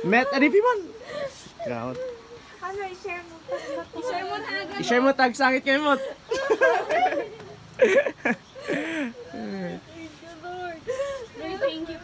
Matt, ano yung piman? Ano, i-share mo. I-share mo na. I-share mo. Thank you,